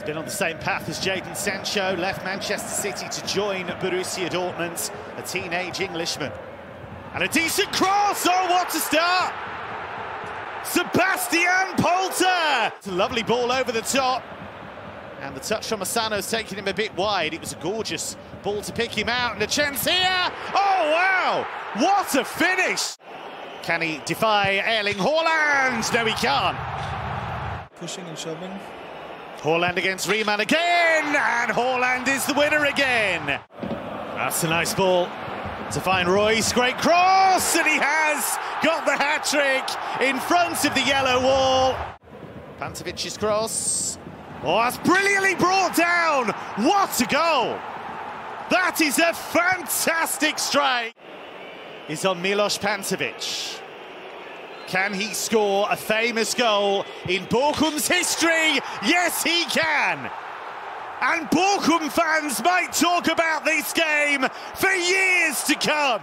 He's been on the same path as Jadon Sancho, left Manchester City to join Borussia Dortmund, a teenage Englishman. And a decent cross! Oh, what a start! Sebastian Polter! It's a lovely ball over the top. And the touch from Asano's taking him a bit wide. It was a gorgeous ball to pick him out. And a chance here! Oh, wow! What a finish! Can he defy Erling Haaland? No, he can't. Pushing and shoving. Haaland against Riemann again, and Haaland is the winner again. That's a nice ball to find Reus, Great cross, and he has got the hat trick in front of the yellow wall. Pantovic's cross. Oh, that's brilliantly brought down. What a goal! That is a fantastic strike. Is on Milos Pantovic. Can he score a famous goal in Bochum's history? Yes, he can. And Borkum fans might talk about this game for years to come.